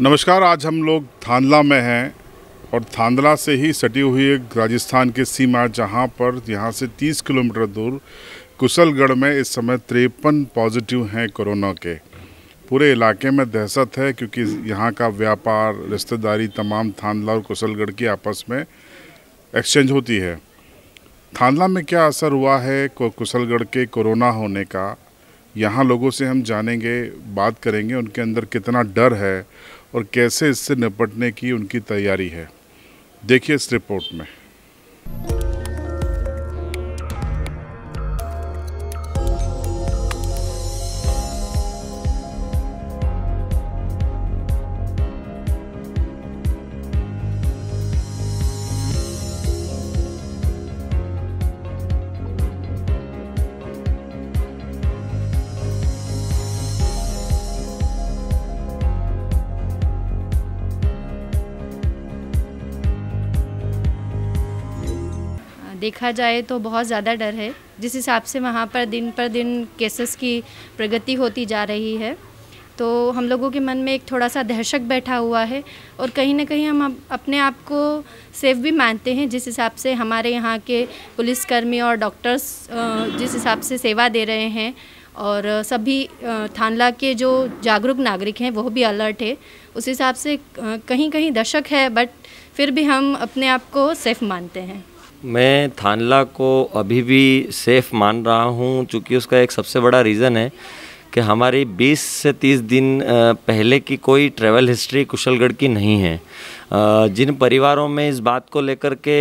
नमस्कार, आज हम लोग थांदला में हैं और थांदला से ही सटी हुई एक राजस्थान की सीमा जहाँ पर यहाँ से 30 किलोमीटर दूर कुशलगढ़ में इस समय तिरपन पॉजिटिव हैं कोरोना के। पूरे इलाके में दहशत है, क्योंकि यहाँ का व्यापार, रिश्तेदारी तमाम थांदला और कुशलगढ़ की आपस में एक्सचेंज होती है। थांदला में क्या असर हुआ है कुशलगढ़ के कोरोना होने का? यहाँ लोगों से हम जानेंगे, बात करेंगे, उनके अंदर कितना डर है और कैसे इससे निपटने की उनकी तैयारी है। देखिए इस रिपोर्ट में। देखा जाए तो बहुत ज़्यादा डर है। जिस हिसाब से वहाँ पर दिन पर दिन केसेस की प्रगति होती जा रही है तो हम लोगों के मन में एक थोड़ा सा दहशत बैठा हुआ है और कहीं ना कहीं हम अपने आप को सेफ़ भी मानते हैं। जिस हिसाब से हमारे यहाँ के पुलिसकर्मी और डॉक्टर्स जिस हिसाब से सेवा दे रहे हैं और सभी थानला के जो जागरूक नागरिक हैं, वो भी अलर्ट है। उस हिसाब से कहीं कहीं दशक है बट फिर भी हम अपने आप को सेफ़ मानते हैं। मैं थानला को अभी भी सेफ़ मान रहा हूँ चूँकि उसका एक सबसे बड़ा रीज़न है कि हमारी 20 से 30 दिन पहले की कोई ट्रैवल हिस्ट्री कुशलगढ़ की नहीं है। जिन परिवारों में इस बात को लेकर के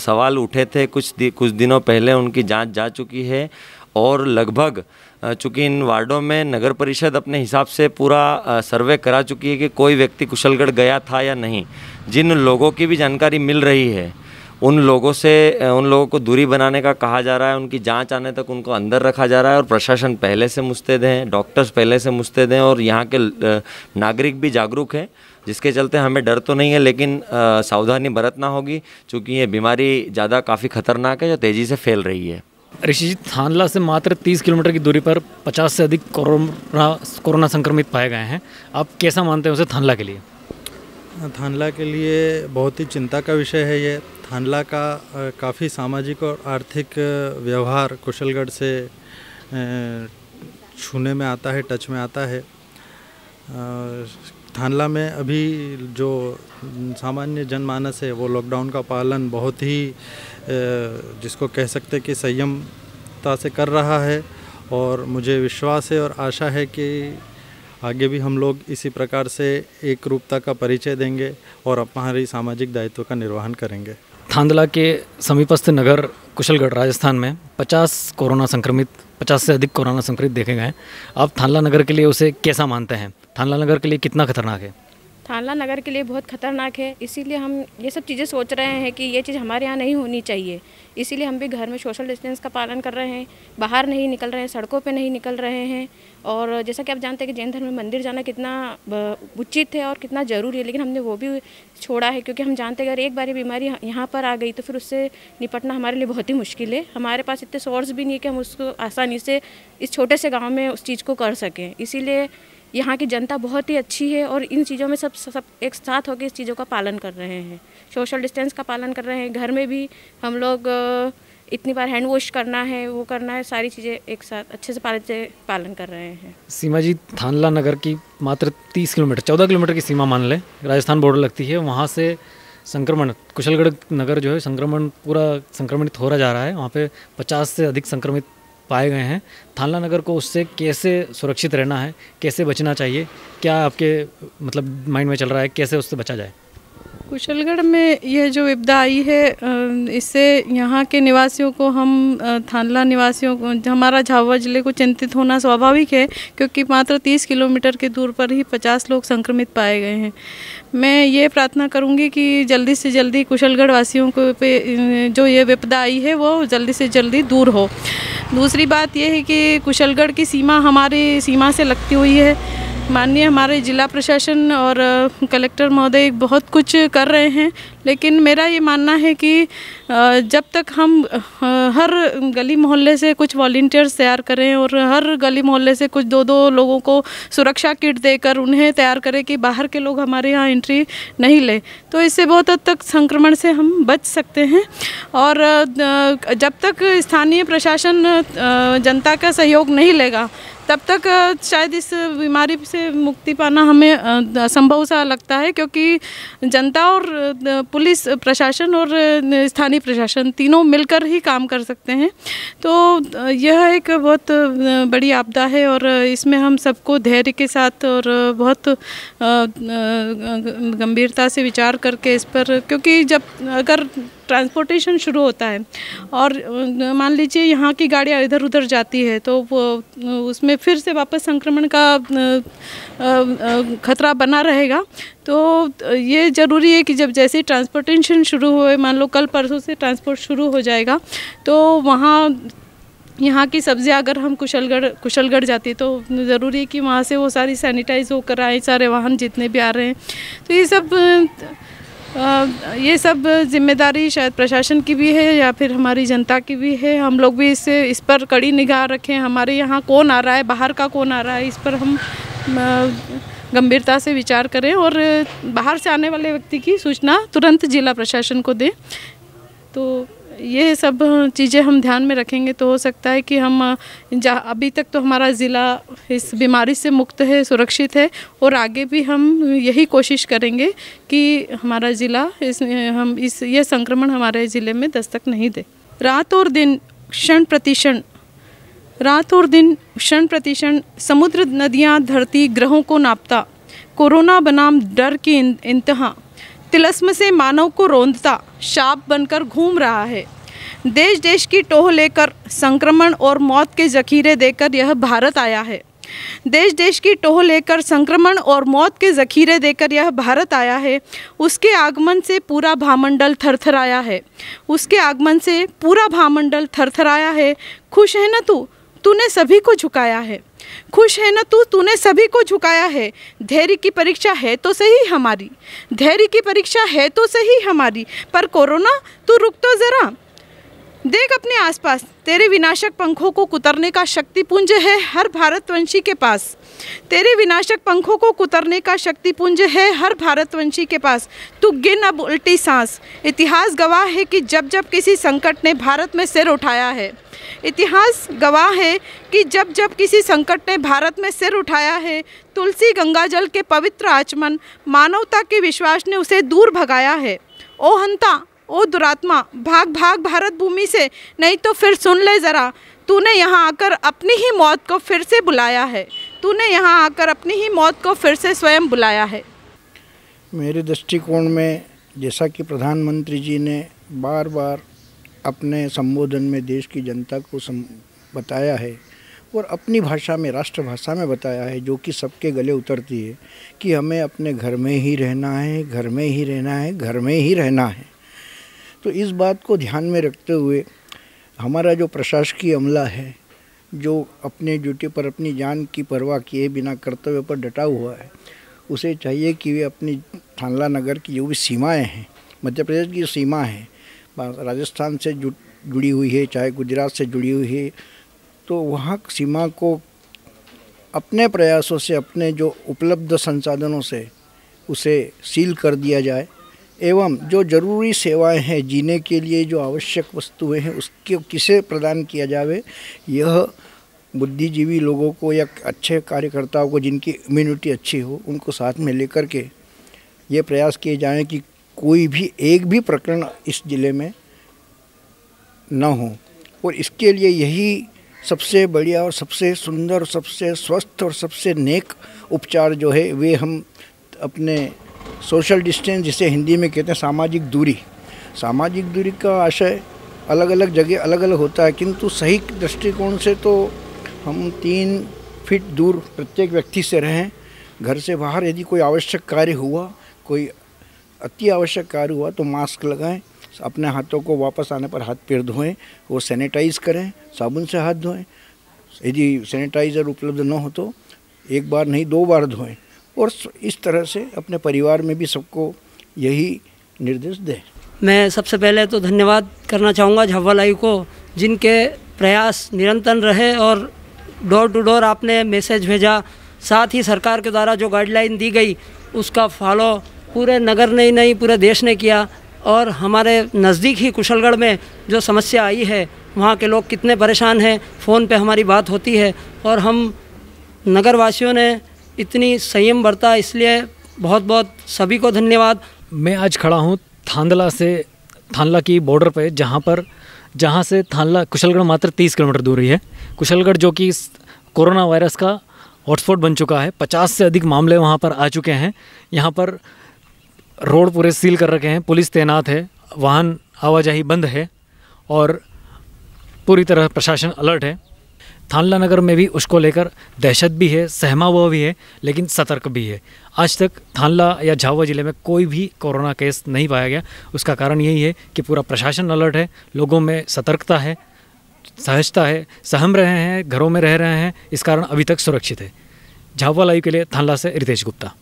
सवाल उठे थे कुछ दि, कुछ दिनों पहले उनकी जाँच जा चुकी है और लगभग चूँकि इन वार्डों में नगर परिषद अपने हिसाब से पूरा सर्वे करा चुकी है कि कोई व्यक्ति कुशलगढ़ गया था या नहीं जिन लोगों की भी जानकारी मिल रही है उन लोगों से उन लोगों को दूरी बनाने का कहा जा रहा है, उनकी जाँच आने तक उनको अंदर रखा जा रहा है और प्रशासन पहले से मुस्तैद हैं, डॉक्टर्स पहले से मुस्तैद हैं और यहाँ के नागरिक भी जागरूक हैं, जिसके चलते हमें डर तो नहीं है, लेकिन सावधानी बरतना होगी क्योंकि ये बीमारी ज़्यादा काफ़ी खतरनाक है जो तेज़ी से फैल रही है। ऋषि जी थानला से मात्र 30 किलोमीटर की दूरी पर 50 से अधिक कोरोना कोरोना संक्रमित पाए गए हैं। आप कैसा मानते हैं उसे थानला के लिए? थानला के लिए बहुत ही चिंता का विषय है ये। थानला का काफ़ी सामाजिक और आर्थिक व्यवहार कुशलगढ़ से छूने में आता है, टच में आता है। थानला में अभी जो सामान्य जनमानस है, वो लॉकडाउन का पालन बहुत ही जिसको कह सकते कि संयमता से कर रहा है। और मुझे विश्वास है और आशा है कि आगे भी हम लोग इसी प्रकार से एक रूपता का परिचय देंगे और हमारी सामाजिक दायित्व का निर्वहन करेंगे। थांदला के समीपस्थ नगर कुशलगढ़, राजस्थान में 50 कोरोना संक्रमित 50 से अधिक कोरोना संक्रमित देखे गए आप थानला नगर के लिए उसे कैसा मानते हैं? थानला नगर के लिए कितना खतरनाक है? थानला नगर के लिए बहुत ख़तरनाक है। इसीलिए हम ये सब चीज़ें सोच रहे हैं कि ये चीज़ हमारे यहाँ नहीं होनी चाहिए। इसीलिए हम भी घर में सोशल डिस्टेंस का पालन कर रहे हैं। बाहर नहीं निकल रहे हैं, सड़कों पे नहीं निकल रहे हैं। और जैसा कि आप जानते हैं कि जैन धर्म में मंदिर जाना कितना उचित है और कितना ज़रूरी है। लेकिन हमने वो भी छोड़ा है क्योंकि हम जानते हैं अगर एक बार बीमारी यहाँ पर आ गई तो फिर उससे निपटना हमारे लिए बहुत ही मुश्किल है। हमारे पास इतने सोर्स भी नहीं है कि हम उसको आसानी से इस छोटे से गाँव में उस चीज़ को कर सकें। इसीलिए यहाँ की जनता बहुत ही अच्छी है और इन चीज़ों में सब सब एक साथ होकर इस चीज़ों का पालन कर रहे हैं। सोशल डिस्टेंस का पालन कर रहे हैं। घर में भी हम लोग इतनी बार हैंड वॉश करना है, वो करना है, सारी चीज़ें एक साथ अच्छे से पालन से पालन कर रहे हैं। सीमा जी, थानला नगर की मात्र तीस किलोमीटर, चौदह किलोमीटर की सीमा मान लें, राजस्थान बॉर्डर लगती है, वहाँ से संक्रमण, कुशलगढ़ नगर जो है, संक्रमण, पूरा संक्रमित हो रहा जा रहा है। वहाँ पे पचास से अधिक संक्रमित पाए गए हैं। थानला नगर को उससे कैसे सुरक्षित रहना है? कैसे बचना चाहिए? क्या आपके मतलब माइंड में चल रहा है? कैसे उससे बचा जाए? कुशलगढ़ में यह जो विपदा आई है इससे यहाँ के निवासियों को हम थानला निवासियों को, हमारा झाबुआ ज़िले को चिंतित होना स्वाभाविक है, क्योंकि मात्र 30 किलोमीटर के दूर पर ही 50 लोग संक्रमित पाए गए हैं। मैं ये प्रार्थना करूँगी कि जल्दी से जल्दी कुशलगढ़ वासियों को पे जो ये विपदा आई है, वो जल्दी से जल्दी दूर हो। दूसरी बात यह है कि कुशलगढ़ की सीमा हमारी सीमा से लगती हुई है। माननीय हमारे जिला प्रशासन और कलेक्टर महोदय बहुत कुछ कर रहे हैं, लेकिन मेरा ये मानना है कि जब तक हम हर गली मोहल्ले से कुछ वॉल्टियर्स तैयार करें और हर गली मोहल्ले से कुछ दो दो लोगों को सुरक्षा किट देकर उन्हें तैयार करें कि बाहर के लोग हमारे यहाँ एंट्री नहीं लें तो इससे बहुत हद तक संक्रमण से हम बच सकते हैं। और जब तक स्थानीय प्रशासन जनता का सहयोग नहीं लेगा तब तक शायद इस बीमारी से मुक्ति पाना हमें असंभव सा लगता है क्योंकि जनता और पुलिस प्रशासन और स्थानीय प्रशासन तीनों मिलकर ही काम कर सकते हैं। तो यह एक बहुत बड़ी आपदा है और इसमें हम सबको धैर्य के साथ और बहुत गंभीरता से विचार करके इस पर, क्योंकि जब अगर ट्रांसपोर्टेशन शुरू होता है। और मान लीजिए यहाँ की गाड़ियाँ इधर उधर जाती है तो उसमें फिर से वापस संक्रमण का खतरा बना रहेगा। तो ये ज़रूरी है कि जब जैसे ट्रांसपोर्टेशन शुरू हुए, मान लो कल परसों से ट्रांसपोर्ट शुरू हो जाएगा तो वहाँ, यहाँ की सब्ज़ियाँ अगर हम कुशलगढ़ कुशलगढ़ जाती है तो ज़रूरी है कि वहाँ से वो सारी सैनिटाइज होकर आए, सारे वाहन जितने भी आ रहे हैं। तो ये सब ये सब ज़िम्मेदारी शायद प्रशासन की भी है या फिर हमारी जनता की भी है। हम लोग भी इससे इस पर कड़ी निगाह रखें। हमारे यहाँ कौन आ रहा है? बाहर का कौन आ रहा है? इस पर हम गंभीरता से विचार करें और बाहर से आने वाले व्यक्ति की सूचना तुरंत जिला प्रशासन को दें। तो ये सब चीज़ें हम ध्यान में रखेंगे तो हो सकता है कि हम अभी तक तो हमारा ज़िला इस बीमारी से मुक्त है, सुरक्षित है और आगे भी हम यही कोशिश करेंगे कि हमारा ज़िला इस हम इस, ये संक्रमण हमारे ज़िले में दस्तक नहीं दे। रात और दिन क्षण प्रतिक्षण, रात और दिन क्षण प्रतिक्षण, समुद्र नदियाँ, धरती, ग्रहों को नापता, कोरोना बनाम डर की इंतहा। तिलस्म से मानव को रोंदता, शाप बनकर घूम रहा है। देश देश की टोह लेकर संक्रमण और मौत के जखीरे देकर यह भारत आया है। देश देश की टोह लेकर संक्रमण और मौत के जखीरे देकर यह भारत आया है। उसके आगमन से पूरा भामंडल थरथराया है। उसके आगमन से पूरा भामंडल थरथराया है। खुश है ना तू? तूने सभी को झुकाया है। खुश है ना तू? तूने सभी को झुकाया है। धैर्य की परीक्षा है तो सही हमारी। धैर्य की परीक्षा है तो सही हमारी। पर कोरोना? तू रुक तो ज़रा। देख अपने आसपास, तेरे विनाशक पंखों को कुतरने का शक्तिपुंज है हर भारतवंशी के पास। तेरे विनाशक पंखों को कुतरने का शक्तिपुंज है हर भारतवंशी के पास। तू गिन अब उल्टी सांस। इतिहास गवाह है कि जब जब किसी संकट ने भारत में सिर उठाया है। इतिहास गवाह है कि जब जब किसी संकट ने भारत में सिर उठाया है, तुलसी गंगाजल के पवित्र आचमन मानवता के विश्वास ने उसे दूर भगाया है। ओ हंता ओ दुरात्मा, भाग भाग भारत भूमि से, नहीं तो फिर सुन ले ज़रा। तूने यहाँ आकर अपनी ही मौत को फिर से बुलाया है। तूने यहाँ आकर अपनी ही मौत को फिर से स्वयं बुलाया है। मेरे दृष्टिकोण में, जैसा कि प्रधानमंत्री जी ने बार बार अपने संबोधन में देश की जनता को सम, बताया है और अपनी भाषा में, राष्ट्रभाषा में बताया है, जो कि सबके गले उतरती है, कि हमें अपने घर में ही रहना है, घर में ही रहना है, घर में ही रहना है। तो इस बात को ध्यान में रखते हुए हमारा जो प्रशासकीय अमला है, जो अपने ड्यूटी पर अपनी जान की परवाह किए बिना कर्तव्य पर डटा हुआ है, उसे चाहिए कि वे अपनी थानला नगर की जो भी सीमाएँ हैं, मध्य प्रदेश की सीमा है राजस्थान से जुड़ी हुई है, चाहे गुजरात से जुड़ी हुई है तो वहाँ सीमा को अपने प्रयासों से, अपने जो उपलब्ध संसाधनों से उसे सील कर दिया जाए एवं जो ज़रूरी सेवाएँ हैं, जीने के लिए जो आवश्यक वस्तुएँ हैं, उसके, किसे प्रदान किया जावे, यह बुद्धिजीवी लोगों को या अच्छे कार्यकर्ताओं को जिनकी इम्यूनिटी अच्छी हो, उनको साथ में लेकर के ये प्रयास किए जाएँ कि कोई भी, एक भी प्रकरण इस ज़िले में न हो। और इसके लिए यही सबसे बढ़िया और सबसे सुंदर, सबसे स्वस्थ और सबसे नेक उपचार जो है, वे हम अपने सोशल डिस्टेंस जिसे हिंदी में कहते हैं सामाजिक दूरी। सामाजिक दूरी का आशय अलग अलग जगह अलग अलग होता है, किंतु सही दृष्टिकोण से तो हम तीन फीट दूर प्रत्येक व्यक्ति से रहें घर से बाहर यदि कोई आवश्यक कार्य हुआ, कोई अति आवश्यक कार्य हुआ तो मास्क लगाएँ, अपने हाथों को वापस आने पर हाथ पैर धोएँ, वो सैनिटाइज करें, साबुन से हाथ धोएँ। यदि सैनिटाइज़र उपलब्ध न हो तो एक बार नहीं, दो बार धोएँ। और इस तरह से अपने परिवार में भी सबको यही निर्देश दें। मैं सबसे पहले तो धन्यवाद करना चाहूँगा झावा लाइव को, जिनके प्रयास निरंतर रहे और डोर टू डोर आपने मैसेज भेजा। साथ ही सरकार के द्वारा जो गाइडलाइन दी गई, उसका फॉलो पूरे नगर ने ही नहीं, पूरे देश ने किया। और हमारे नज़दीक ही कुशलगढ़ में जो समस्या आई है, वहाँ के लोग कितने परेशान हैं, फ़ोन पे हमारी बात होती है। और हम नगरवासियों ने इतनी संयम बरता, इसलिए बहुत बहुत सभी को धन्यवाद। मैं आज खड़ा हूँ थांदला से, थानला की बॉर्डर पे, जहाँ पर, जहाँ से थानला, कुशलगढ़ मात्र 30 किलोमीटर दूरी है। कुशलगढ़ जो कि कोरोना वायरस का हॉटस्पॉट बन चुका है। 50 से अधिक मामले वहाँ पर आ चुके हैं। यहाँ पर रोड पूरे सील कर रखे हैं। पुलिस तैनात है। वाहन आवाजाही बंद है। और पूरी तरह प्रशासन अलर्ट है। थानला नगर में भी उसको लेकर दहशत भी है सहमा हुआ भी है, लेकिन सतर्क भी है। आज तक थानला या झावा ज़िले में कोई भी कोरोना केस नहीं पाया गया। उसका कारण यही है कि पूरा प्रशासन अलर्ट है, लोगों में सतर्कता है, सहजता है, सहम रहे हैं, घरों में रह रहे हैं, इस कारण अभी तक सुरक्षित है। झावा लाइव के लिए थानला से रितेश गुप्ता।